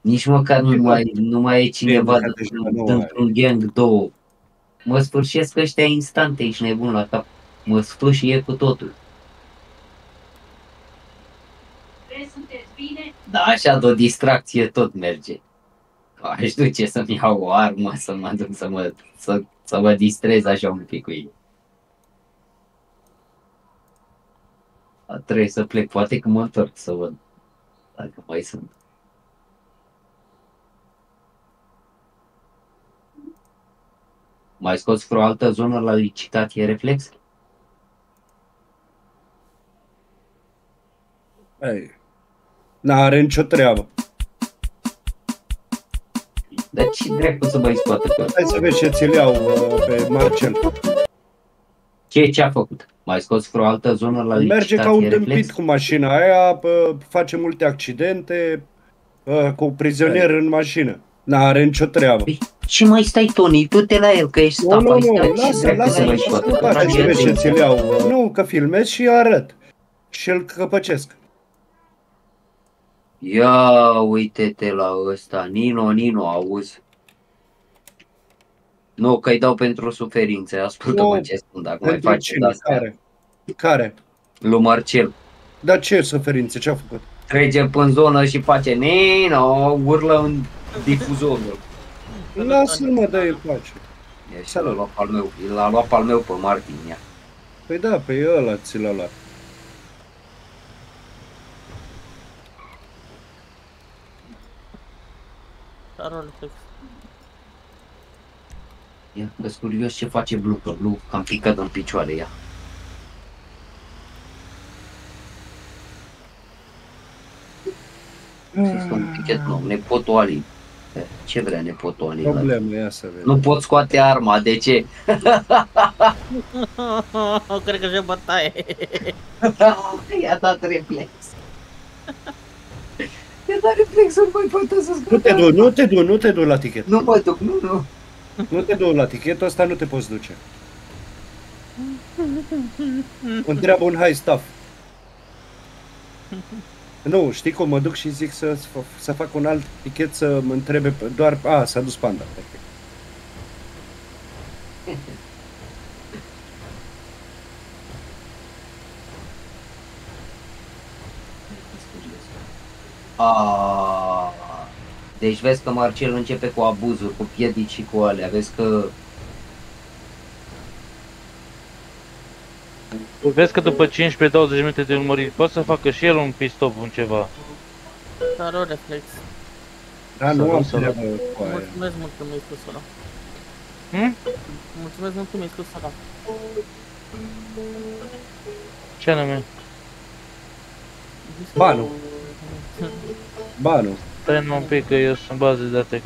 Nici măcar nu mai, nu mai e cineva dintr-un gang două. Mă sfârșesc ăștia instante, ești nebun la cap. Mă sfârșie cu totul. Da, așa de o distracție tot merge. Aș duce să-mi iau o armă, să mă duc să mă, să, să mă distrez așa un pic cu ei. Trebuie să plec, poate că mă întorc să văd dacă mai sunt. Mai scoți vreo altă zonă la licitație reflex? Ei, n-are nicio treabă. Dar ce dracu să mai scoată pe Hai să vezi ce ți-l iau uh, pe Marcel. Ce ce-a făcut? Mai scos vreo altă zonă la Merge ca un dâmpit cu mașina aia, uh, face multe accidente, uh, cu prizonier în mașină. N-are nicio treabă. Păi, ce mai stai, Tony? Du-te la el, că ești Nu, nu, nu, lasă, lasă, lasă, să vezi ce ți-l iau. Nu, că filmez și arăt. Și îl căpăcesc. Ia uite-te la ăsta, Nino, Nino, auzi? Nu, că-i dau pentru suferințe, ascultă-mă ce spun, dacă mai faci cine? Asta. Care? Care? Lui Marcel. Dar ce suferințe, ce-a făcut? Trece pe zonă și face Nino, urlă în difuzorul. Lasă-l mă, dă-i pace. E și l-a luat al meu, l-a luat al meu pe Martin, ia. Păi da, pe ăla ți l-a luat. Rolflex. Ia, că curios ce face Blue, că Blue cam picat în picioare, ia. Este un pichet nou, nepotul Ali. Ce vrea nepotul Ali? Problemă, ia să vedem. Nu pot scoate arma, de ce? Cred că și bătaie. I-a dat reflex. I-a dat reflexul, mai poate să Nu te du, nu te du, nu te du la tichet. Nu mă duc, nu, nu. Nu te du la tichetul ăsta, nu te poți duce. Întreabă un high stuff. Nu, știi cum mă duc și zic să, să fac un alt tichet să mă întrebe doar... A, s-a dus panda. A, deci vezi că Marcel începe cu abuzuri, cu piedici și cu alea. Vezi că Vezi că după 15-20 minute de urmărit poate să facă și el un pistop, un ceva. Dar o reflex. Da, nu am treabă cu aia. Mulțumesc mult că mi-ai spus ăla. Hmm? Mulțumesc mult că mi-ai spus ăla. Ce anume? Banul. Banul. Stai un pic că eu sunt bază de date.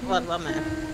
what woman?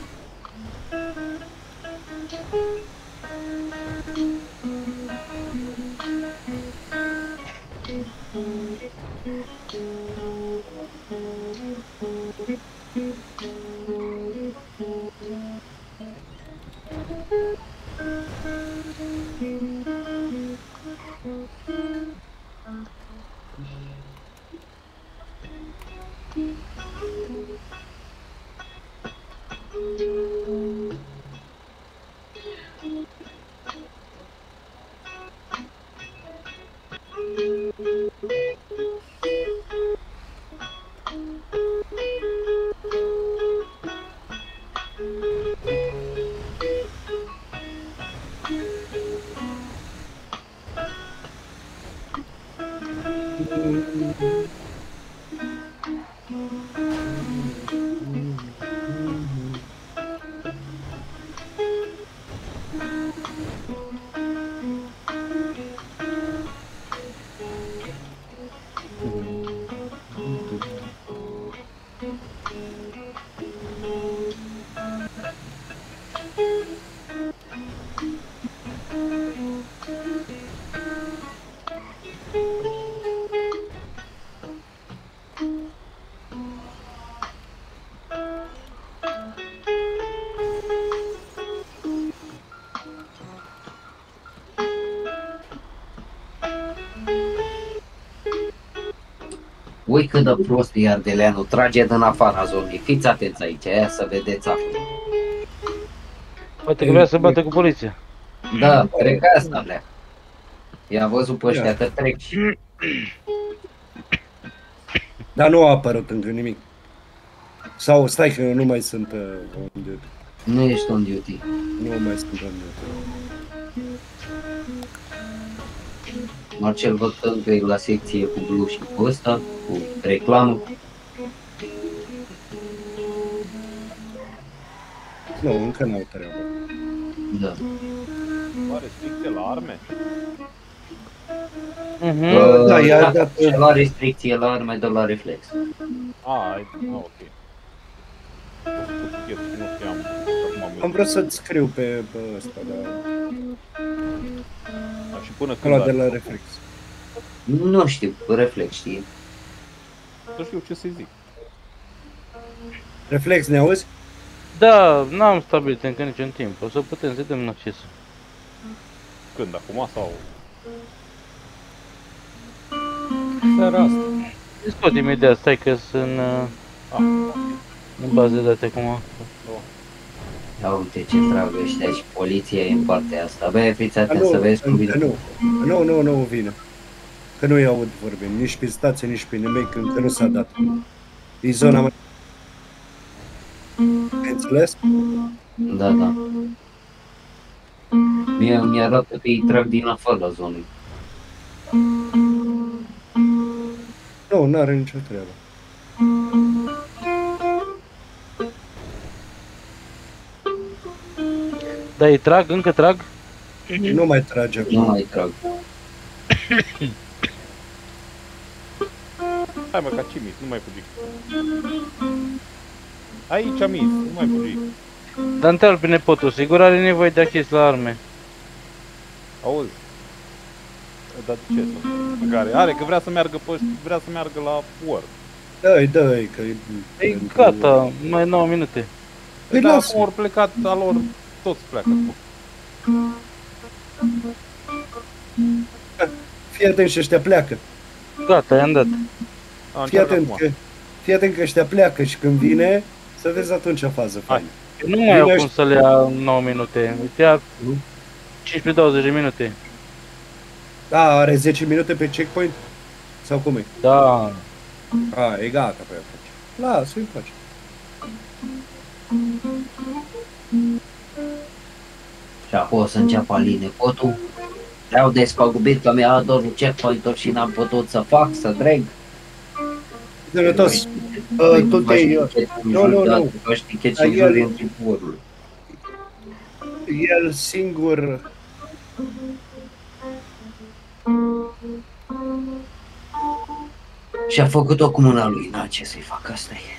Ui cât de prost e Ardeleanu, trage din afara zonei. Fiți atenți aici, aia să vedeți acum. Poate că vrea să bată cu poliția. Da, cred că asta vrea. I-a văzut pe ăștia că trec și... Dar nu a apărut încă nimic. Sau stai că eu nu mai sunt uh, on duty. Nu ești on duty. Nu mai sunt on duty. Marcel văd că încă e la secție cu blue și cu ăsta, cu reclamă. Nu, încă n-au treabă. Da. Are restricție la arme? Mhm. Uh, da, i-a da, dat- și la restricție la arme de la reflex. A, ai, a, ok. Nu știu, nu știam. Acum am Am vrut să-ți scriu pe, pe ăsta, dar Da, Și până când ăla de are- la reflex. Nu știu, reflex știe. Nu știu ce să-i zic. Reflex, ne auzi? Da, n-am stabilit încă niciun timp. O să putem să dăm în acces. Când, acum sau... Seara asta. Îi scot imediat, stai că sunt uh, Ah, în bază de date acum. Ia uite ce trag ăștia și poliția e în partea asta. Băi, fiți Dar atenți să vezi cum încă vine. nu, nu, nu, nu vine. Că nu-i aud vorbind, nici pe stație, nici pe nimic, încă nu s-a dat. E zona mai... Ai înțeles? Da, da. Mie mi arată că îi trag din afara zonei. Nu, n-are nicio treabă. Da, îi trag, încă trag. Nu mai trage Nu acum. mai trag. Hai mă, ca cimis, nu mai fugi. Aici, mis, nu mai fugi. Dar întreabă pe nepotul, sigur are nevoie de acces la arme. Auzi? Dar de ce să care? Are, că vrea să meargă pe vrea să meargă la work. Dă-i, dă-i, că e... Ei, gata, mai 9 minute. Păi da, lasă. acum ori plecat a lor, toți pleacă. Fii atent și ăștia pleacă. Gata, i-am dat. A, Fii încearcă atent acum. că, fii atent că ăștia pleacă și când vine, să vezi atunci fază Hai. faină. Nu mai au Bine, cum să le ia 9 minute. Uite, ia 15-20 de minute. Da, are 10 minute pe checkpoint? Sau cum e? Da. A, e gata pe atunci. Lasă-i în pace. Și acum o să înceapă aline potul. Le-au despăgubit că mi-a ador un checkpoint și n-am putut să fac, să trec. Sănătos. Uh, tu te-ai... uh, Nu, nu, nu. Vă știchet Dar și el- juri în timpul El singur... Și a făcut-o cu mâna lui, n-a ce să-i fac, asta e.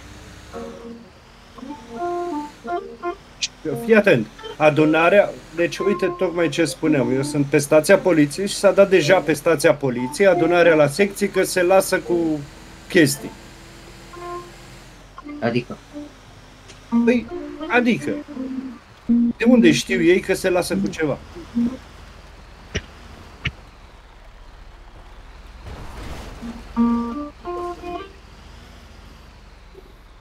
Fii atent. Adunarea, deci uite tocmai ce spuneam, eu sunt pe stația poliției și s-a dat deja pe stația poliției adunarea la secții că se lasă cu chestii. Adică, Păi, adică, de unde știu ei că se lasă cu ceva?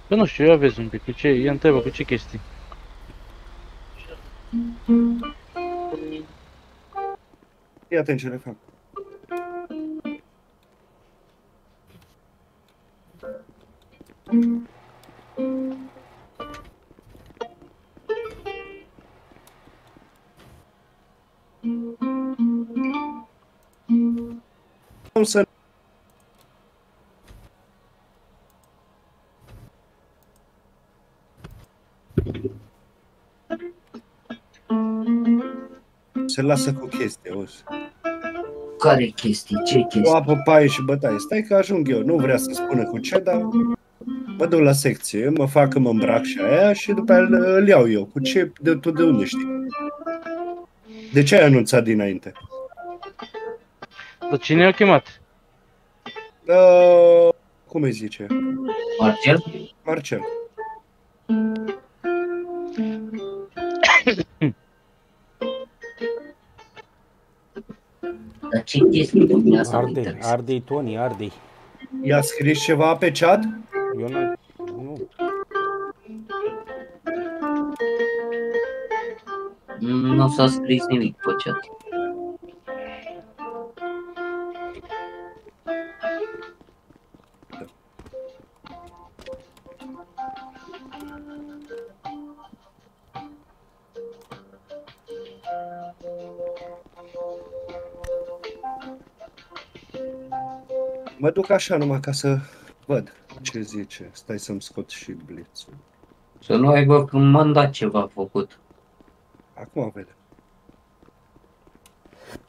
Că nu știu, ia vezi un pic, cu ce, ia întreabă cu ce chestii. Fii atent ce le fac. Cum să se lasă cu chestii, auzi. Care chestii? Ce O chestii? apă, paie și bătaie. Stai că ajung eu. Nu vrea să spună cu ce, dar mă duc la secție, mă fac că mă îmbrac și aia și după aia îl, îl iau eu. Cu ce? De, tu de unde știi? De ce ai anunțat dinainte? Dar cine i-a chemat? Uh, cum îi zice? Marcel? Marcel. Dar ce chestii dumneavoastră mă Ardei, interesează? ardei, Tony, ardei. I-a scris ceva pe chat? Eu nu, nu. Nu s-a scris nimic pe chat. Duc așa numai ca să văd ce zice. Stai să-mi scot și blițul. Să nu aibă un mandat ceva făcut. Acum vedem.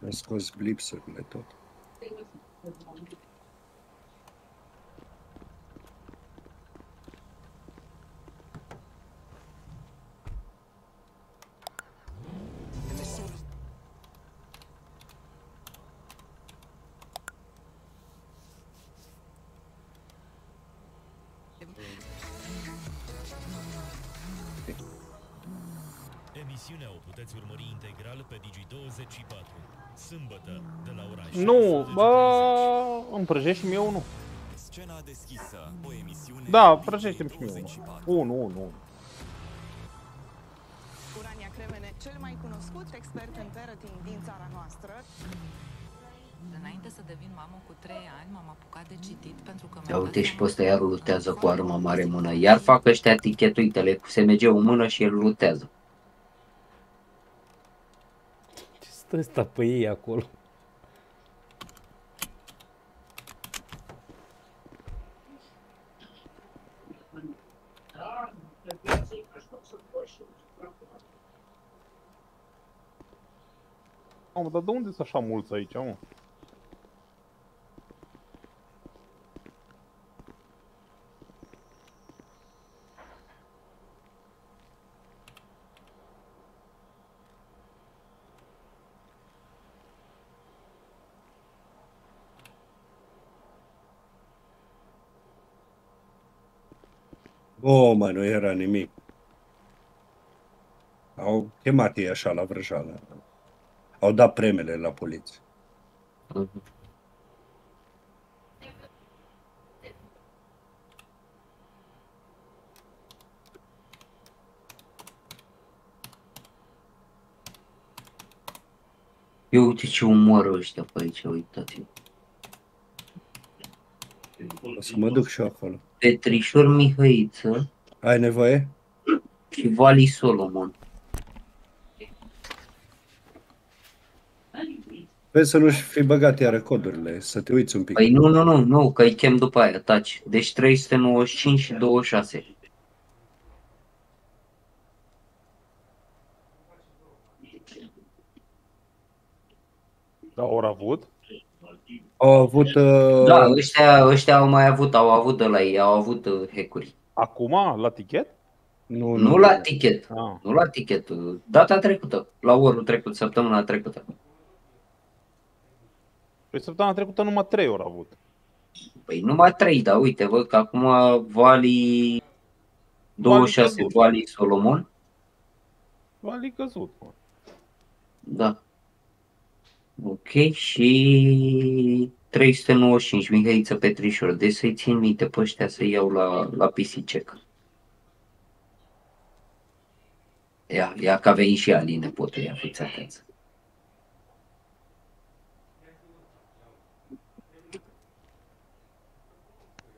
Am scos blipsurile tot. Prăjești și mie unul. Scena deschisă, o emisiune Da, Digi24. prăjește-mi și mie unul. Unu, unu. Urania Cremene, cel mai cunoscut expert în parenting din țara noastră. Înainte să devin mamă cu 3 ani, m-am apucat de citit pentru că Ia mi-am uite dat și pe seama ăsta că iar am lutează fost cu arma foarte mare în mulți mână. ani. Iar fac ăștia tichet, uite-le, cu SMG-ul în mână și el lutează. Ce stă ăsta pe ei acolo? Mamă, dar de unde sunt așa mulți aici, mă? O, mă, nu era nimic. Au chemat ei așa la vrăjală. Au dat premele la poliție. Mhm. Eu uite ce umoră ăștia pe aici, uitați-vă. O să mă duc și eu acolo. Petrișor Mihăiță Ai nevoie? și Vali Solomon. Vezi să nu-și fi băgat iară codurile, să te uiți un pic. Păi nu, nu, nu, nu, că îi chem după aia, taci. Deci 395 și 26. Da, ori avut? Au avut... Uh, Da, ăștia, ăștia au mai avut, au avut de la ei, au avut uh, hack-uri. Acum, la tichet? nu, Nu la tichet, Ah. nu la tichet, uh, data trecută, la orul trecut, săptămâna trecută. Păi săptămâna trecută numai 3 ori avut. Păi numai 3, da, uite, văd că acum Vali 26, căzut. Vali Solomon, Vali căzut, mă. da. Ok, și 395, Mihaiță Petrișor. Deci să-i țin minte pe ăștia să iau la, la PC check. Ia, ia că a venit și Ali, nepotul, ia fiți atenți.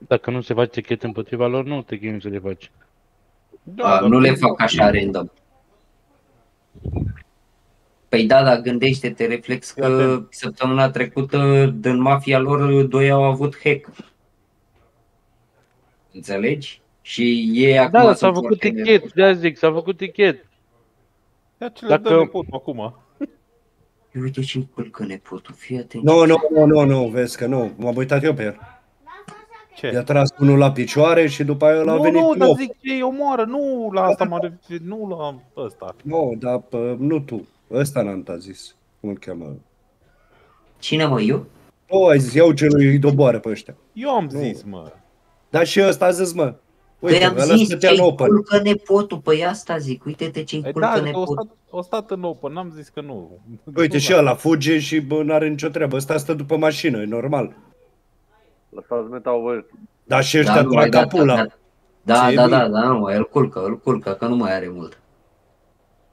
Dacă nu se face chet împotriva lor, nu te chinui să le faci. Da, A, dar nu le fac așa random. Păi da, dar gândește-te, reflex Fii că atent. săptămâna trecută din mafia lor doi au avut hack. Înțelegi? Și ei acum Da, dar s-a sunt făcut foarte tichet, nervoși. de zic, s-a făcut tichet. Ia ce le Dacă- dă nepotul acum. Uite ce culcă nepotul, fii atent. Nu, nu, nu, nu, nu, vezi că nu. M-am uitat eu pe el. I-a Ce? tras unul la picioare și după aia l-a Nu, venit nu, cu dar nou. zic ce îi omoară, nu la asta mă refer, nu la ăsta. Nu, dar pă, nu tu. Ăsta n-am ta zis. Cum îl cheamă? Cine mă, eu? Nu, ai zis, iau celui îi doboară pe ăștia. Eu am Nu. zis, mă. Dar și ăsta a zis, mă. Păi Uite, am ăla zis stătea în ce-i open. culcă nepotul, păi asta zic, uite-te ce-i Păi culcă da, că o nepotul. stat, o stat în open, n-am zis că nu. Uite, Nu și la- ăla fuge și bă, n-are nicio treabă. Ăsta stă după mașină, e normal. Lăsați metau voi. Dar și ăștia nu, trag gata, capula. gata. Da, Ce da, e da, bine. da, nu, îl culcă, îl culcă, că nu mai are mult.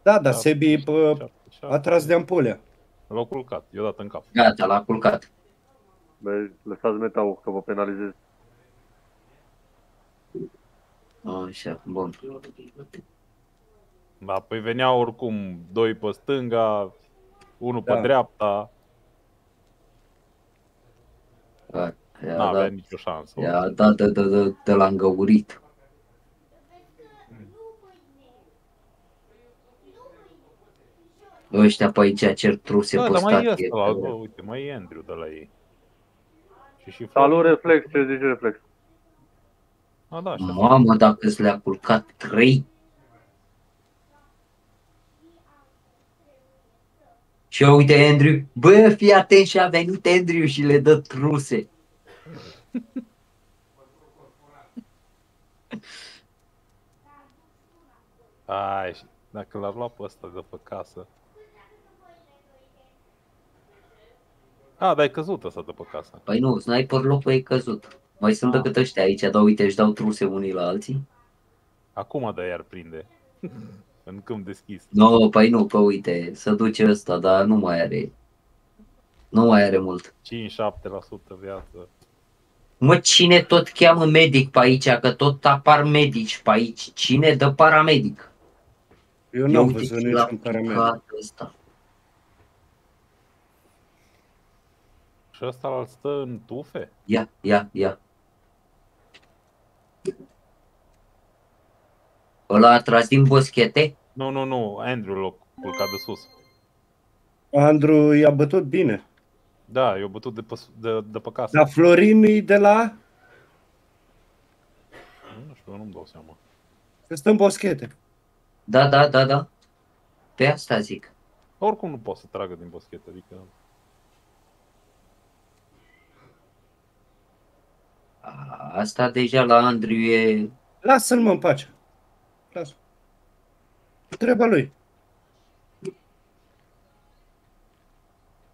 Da, dar Sebi pă, Șapte, a șapte. tras de ampulea. L-au culcat, i-a dat în cap. Gata, l-a culcat. Băi, lăsați metau că vă penalizez. Așa, bun. Da, păi veneau oricum doi pe stânga, unul pe Da. dreapta, Gata, i-a n-avea dat, nicio șansă. i-a dat de, de, de, de la îngăurit. Ăștia pe aici cer truse Da, pe dar mai e stație. ăsta, bă, uite, mai e Andrew de la ei. Și și Salut, reflex, ce zici reflex? A, da, așa. Mamă, dacă îți le-a culcat trei. Și uite Andrew, bă, fii atent și a venit Andrew și le dă truse. Ai, și dacă l-ar lua pe ăsta de pe casă. A, dar ai căzut ăsta de pe casă. Păi nu, sniper locul e căzut. Mai sunt Ah. decât ăștia aici, dar uite, își dau truse unii la alții. Acum de iar prinde. în câmp deschis. Nu, no, păi nu, că uite, să duce ăsta, dar nu mai are. Nu mai are mult. 5-7% viață. Mă, cine tot cheamă medic pe aici, că tot apar medici pe aici? Cine dă paramedic? Eu Ia n-am uite văzut ce l-a niciun paramedic. picat ăsta. Și ăsta îl stă în tufe? Ia, ia, ia. Ăla a tras din boschete? Nu, nu, nu, Andrew l-a culcat de sus. Andrew i-a bătut bine. Da, eu bătut de pe, de, de pe casă. Dar Florin e de la... Nu știu, nu-mi dau seama. Că stă în boschete. Da, da, da, da. Pe asta zic. Oricum nu pot să tragă din boschet, adică... A, Asta deja la Andrew e... Lasă-l mă în pace. Lasă. Treaba lui.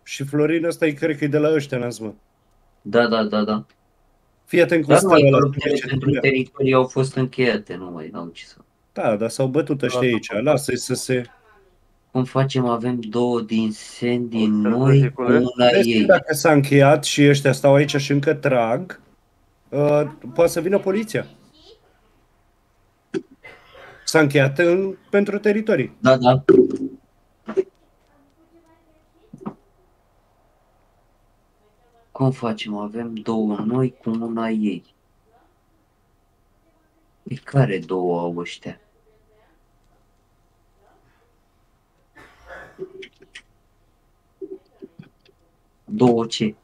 Și Florin ăsta e, cred că e de la ăștia, n mă. Da, da, da, da. Fii atent cum Dar stă numai ăla. luptele pentru teritorii au fost încheiate, nu mai n-au ce să... Da, dar s-au bătut ăștia aici. Lasă-i să se... Cum facem? Avem două din Sandy, Să noi cu circule? una Vezi că ei. dacă s-a încheiat și ăștia stau aici și încă trag, uh, poate să vină poliția. S-a încheiat în, pentru teritorii. Da, da. Cum facem? Avem două noi cu una ei. Pe care două au ăștia? Două ce?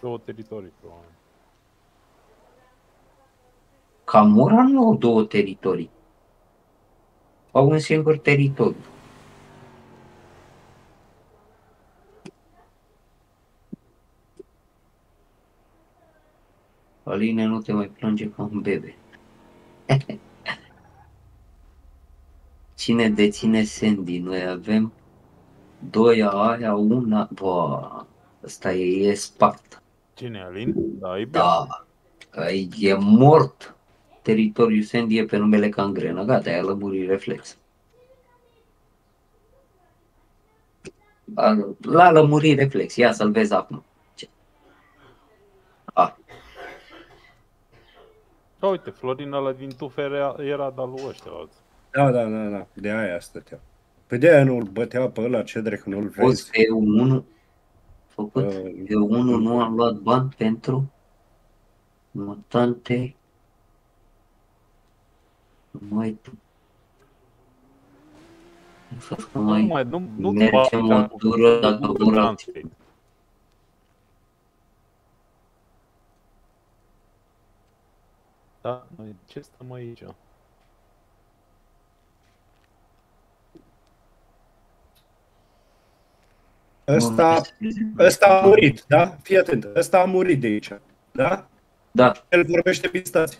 Două teritorii, probabil. Camora nu au două teritorii. Au un singur teritoriu. Aline, nu te mai plânge ca un bebe. Cine deține Sandy? Noi avem doi aia, una... Bă, ăsta e, e spart. Cine e Alin? Da, e bine. Da, că e mort. Teritoriul Sandy e pe numele Cangrenă. Gata, i-a lămurit reflex. A- L-a lămurit reflex. Ia să-l vezi acum. Da, uite, Florin ăla din tufe era, era de-al lui ăștia alții. Da, da, da, da, de aia stătea. Pe de aia nu-l bătea pe ăla, ce drept, nu-l Fost vezi. pe 1 făcut. Uh, Pe 1 nu am luat bani pentru mutante. Nu mai nu știu că Nu mai mai, nu, nu mergem o tură dacă vor Da, noi ce stăm aici? Ăsta, ăsta a murit, da? Fii atent, ăsta a murit de aici, da? Da. El vorbește prin stație.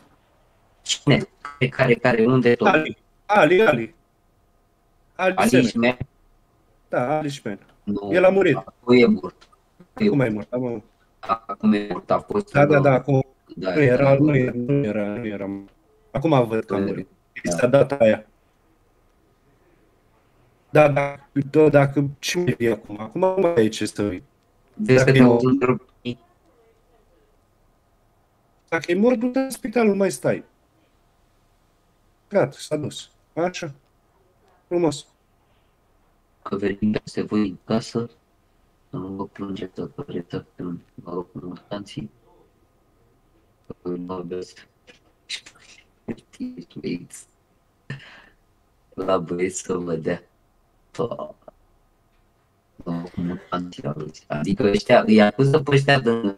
Cine? Pe care, care, unde tot? Ali, Ali, Ali. Ali, Ali Semen. Ismail? Da, Ali Ismail. Nu. El a murit. Acum e mort. Cum ai mort? Am- Acum e mort. A fost Da, da, da, acum Da, nu era, da. nu era, nu era, nu era. Acum văd că a murit. Este data aia. Da, da, da, dacă ce mai e acum? Acum nu mai e ce să vii. Vezi că Dacă te e- auzi într-o Dacă e mort, du-te în spital, nu mai stai. Gata, s-a dus. Așa. Frumos. că venim peste voi în casă, să nu vă plângeți datorită când mă rog cu mortanții. Că mă aveți băieți. La băieți să vă dea. Pa. Mă rog cu mortanții aveți. Adică ăștia, îi acuză pe ăștia de,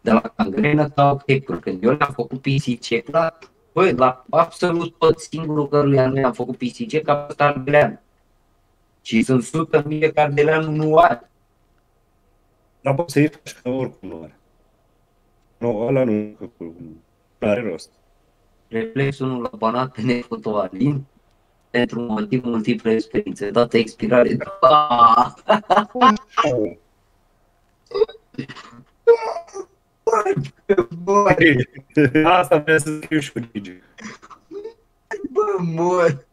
de la cangrenă ca o hacker. Când eu le-am făcut PCC, la, băi, la absolut tot singurul căruia nu i-am făcut PCC ca pe ăsta Ardeleanu. Și sunt 100 mii de Ardeleanu nu are. Dar poți să-i faci, că oricum nu are. Nu, ăla nu, că cu- nu are rost. Reflexul nu la banat pe nefotoalin pentru motiv multiple experiențe. Dată expirare. Ah! Băi, Asta vrea să scriu și cu Gigi. Bă, mor!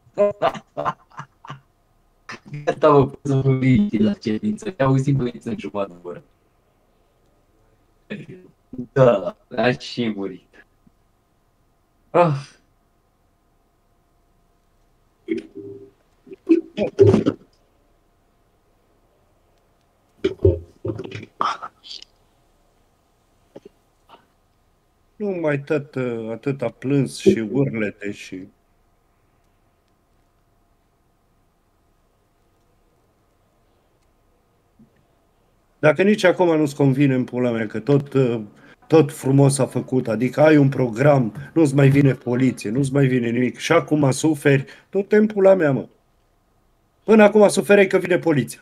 Gata, mă, pot să vă vii la cerință. Te auzi băieți în jumătate de oră. Da, aș și murit. Ah. Nu mai tot uh, atâta plâns și urlete și... Dacă nici acum nu-ți convine în pula mea că tot, uh, tot frumos a făcut, adică ai un program, nu-ți mai vine poliție, nu-ți mai vine nimic și acum suferi, tot în pula mea, mă. Până acum suferai că vine poliția.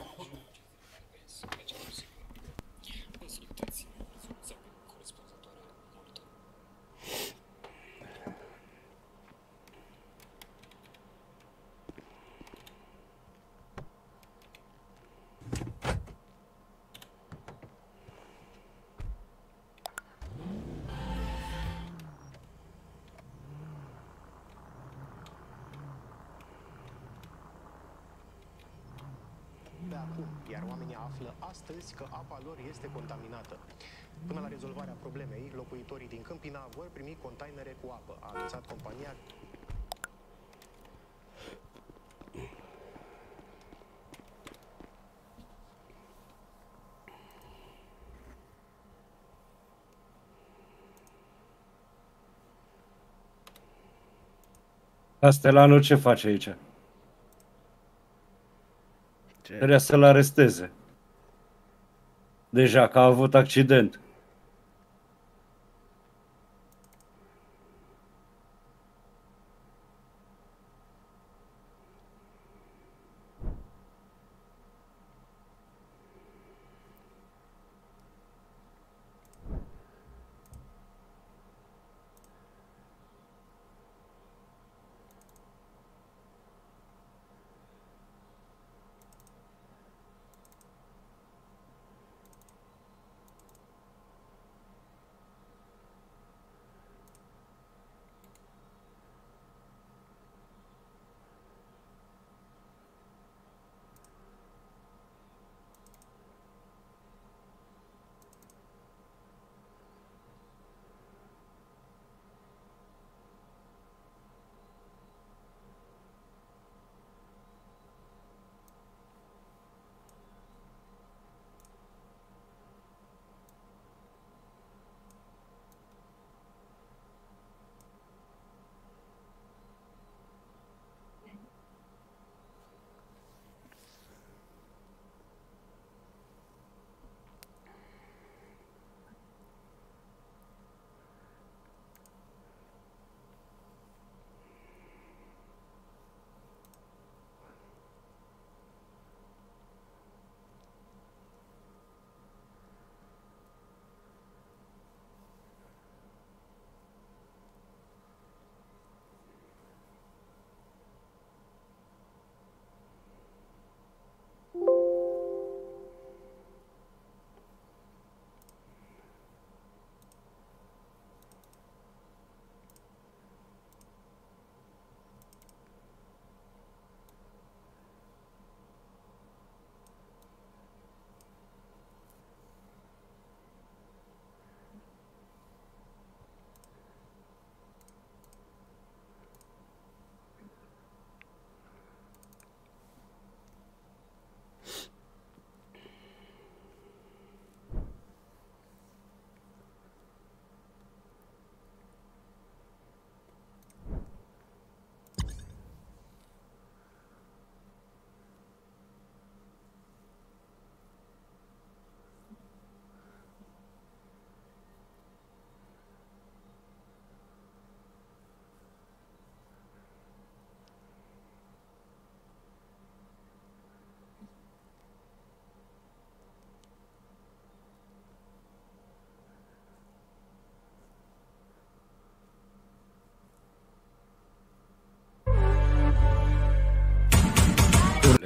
acum, iar oamenii află astăzi că apa lor este contaminată. Până la rezolvarea problemei, locuitorii din Câmpina vor primi containere cu apă, a anunțat compania Castellano ce face aici? Trebuia să-l aresteze. Deja, că a avut accident.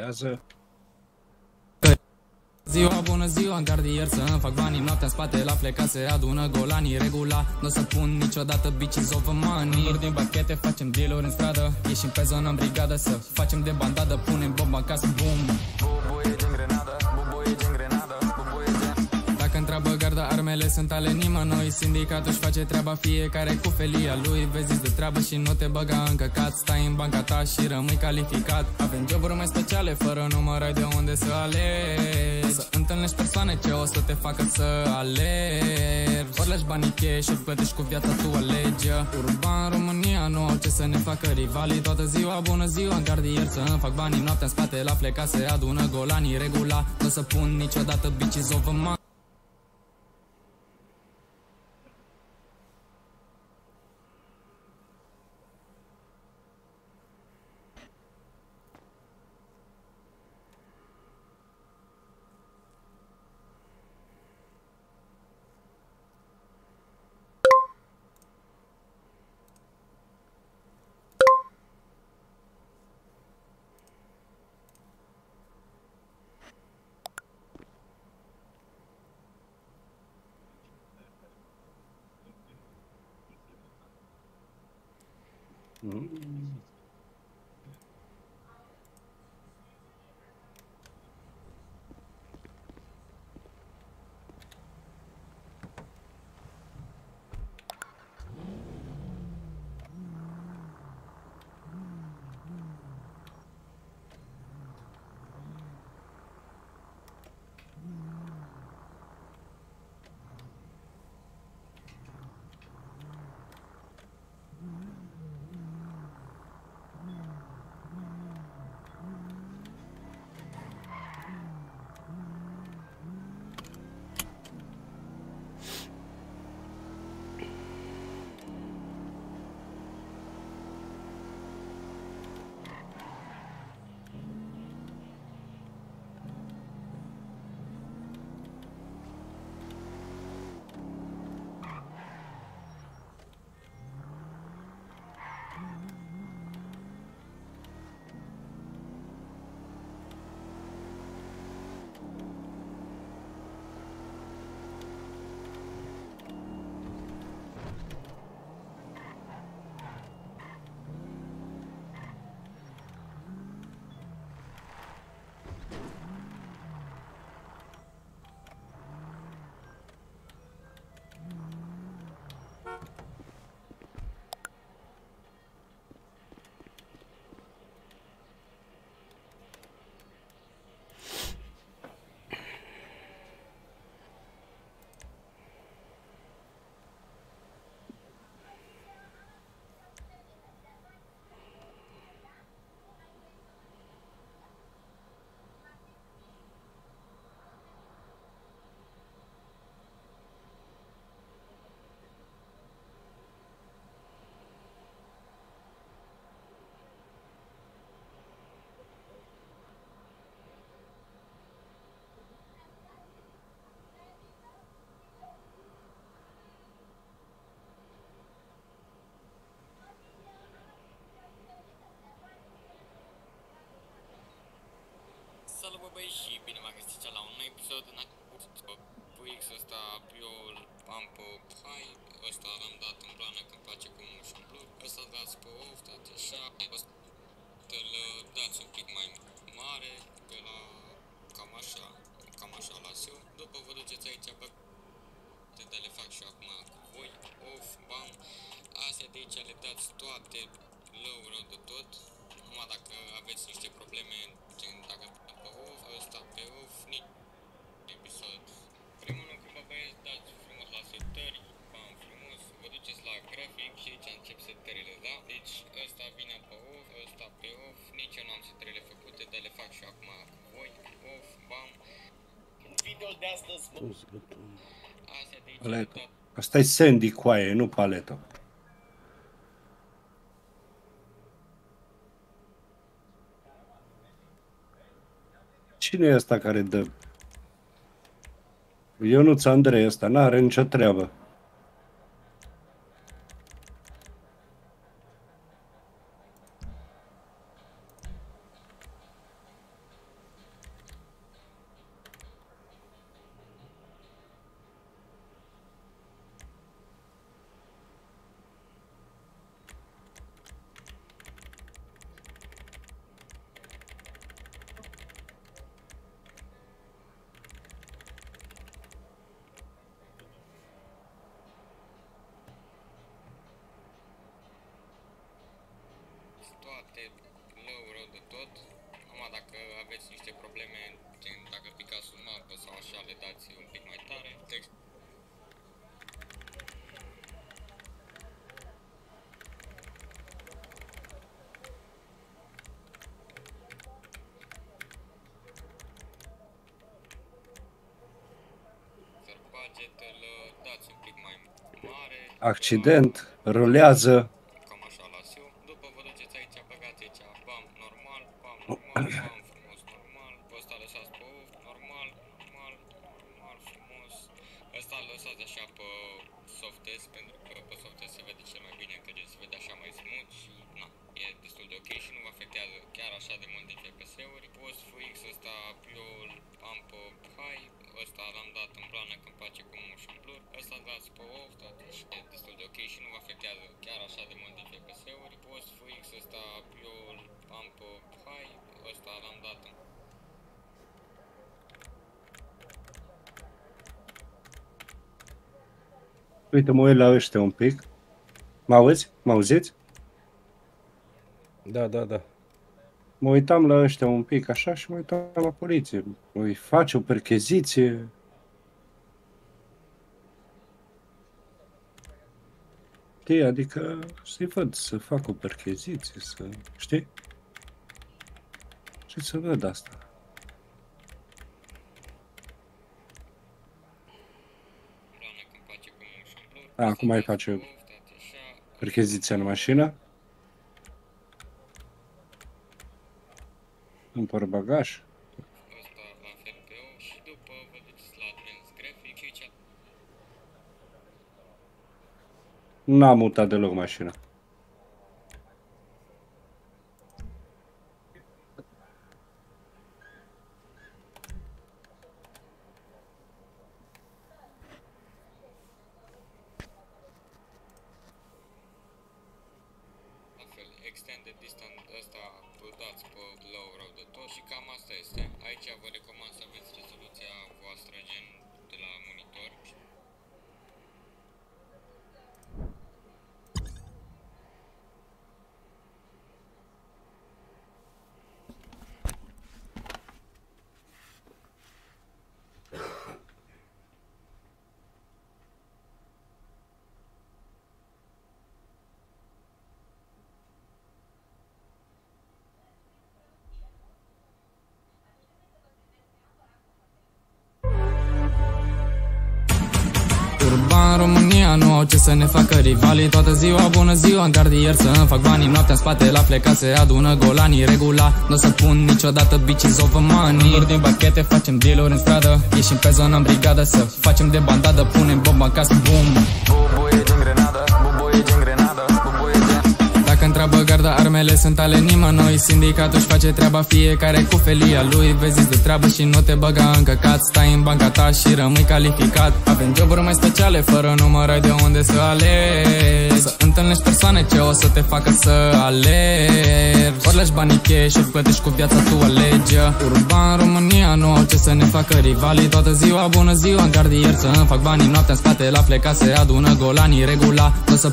Urlează. Ziua, bună ziua, în gardier să îmi fac banii Noaptea în spate la pleca se adună golanii Regula, nu o să pun niciodată bitches over money Lor din bachete, facem dealuri în stradă Ieșim pe zonă în brigadă să facem de bandadă Punem bomba în casă, boom garda, armele sunt ale nimănui. Sindicatul își face treaba fiecare cu felia lui. Vezi de treabă și nu te băga în căcat. Stai în banca ta și rămâi calificat. Avem joburi mai speciale, fără număr ai de unde să alegi. Să întâlnești persoane ce o să te facă să alergi. Ori lași banii cash, ori plătești cu viața tu alegi. Urban România nu au ce să ne facă rivalii. Toată ziua, bună ziua, în gardier să îmi fac banii. Noaptea în spate la pleca se adună golanii. Regula, nu o să pun niciodată bitches over Salut bă băi și bine v-am găsit la un nou episod în X-ul ăsta eu îl am pe hai, ăsta l-am dat în blană că îmi place cu și în blur, ăsta îl dați pe off, dați așa, ăsta îl dați un pic mai mare, pe la cam așa, cam așa las eu, după vă duceți aici pe de le fac și eu acum cu voi, off, bam, astea de aici le dați toate low rău de tot, numai dacă aveți niște probleme, gen dacă pe off, ăsta pe off, nici episod. Primul lucru, bă băieți, dați frumos la setări, bam, frumos, vă duceți la grafic și aici încep setările, da? Deci ăsta vine pe off, ăsta pe off, nici eu nu am setările făcute, dar le fac și eu acum cu voi, off, bam. Video de astăzi, bă. Astea de aici, Paletă. Asta e Sandy coaie, nu paletă. Cine e ăsta care dă? Ionuț Andrei ăsta, n-are nicio treabă. toate low rău de tot. Numai dacă aveți niște probleme, gen dacă picați un mapă sau așa, le dați un pic mai tare. Text budget îl dați un pic mai mare. Accident, rulează. Uite, mă uit la ăștia un pic. Mă auzi? Mă auziți? Da, da, da. Mă uitam la ăștia un pic așa și mă uitam la poliție. Îi face o percheziție. Știi, adică să-i văd să fac o percheziție, să... Știi? Și să văd asta. A, acum mai face percheziția în mașină. În portbagaj. ăsta la FPO și după vă duceți la Advanced Graphic și aici N-am mutat deloc mașina. Să ne facă rivalii Toată ziua, bună ziua, în gardier să îmi fac banii. Noaptea în spate la plecat se adună golanii. Regula, nu o să pun niciodată bitches over money din bachete, facem deal în stradă. Ieșim pe zonă în brigadă să facem de bandadă Punem bomba în casă, boom Bubuie garda, armele sunt ale nimănui. Sindicatul își face treaba fiecare cu felia lui. Vezi de treabă și nu te băga în căcat. Stai în banca ta și rămâi calificat. Avem joburi mai speciale, fără număr ai de unde să alegi. Să întâlnești persoane ce o să te facă să alergi. Ori lași banii cash, ori plătești cu viața tu alegi. Urban România nu au ce să ne facă rivalii. Toată ziua, bună ziua, în gardier să îmi fac banii Noaptea în spate. La plecat se adună golanii. Regula, nu o să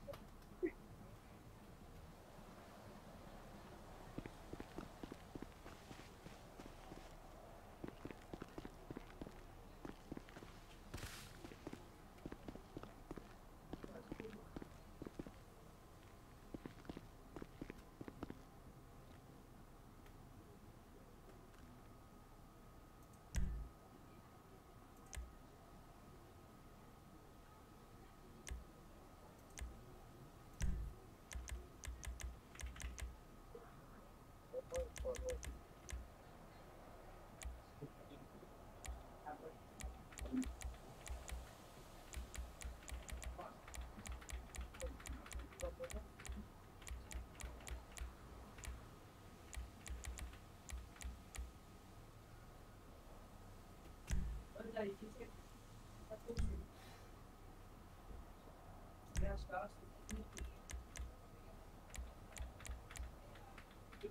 Thank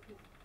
you.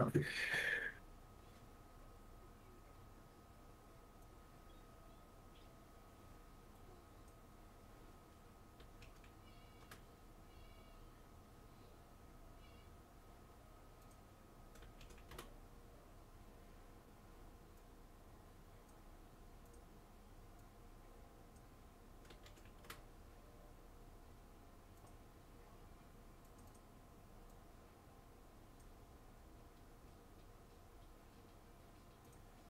Okay.